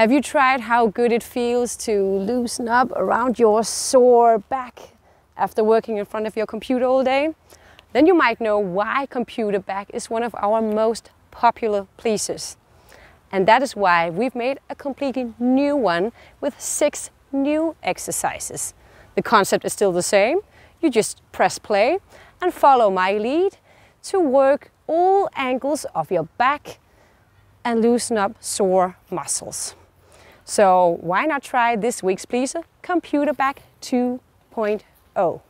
Have you tried how good it feels to loosen up around your sore back after working in front of your computer all day? Then you might know why computer back is one of our most popular pleazers. And that is why we've made a completely new one with six new exercises. The concept is still the same. You just press play and follow my lead to work all angles of your back and loosen up sore muscles. So why not try this week's pleazer, Computer Back 2.0.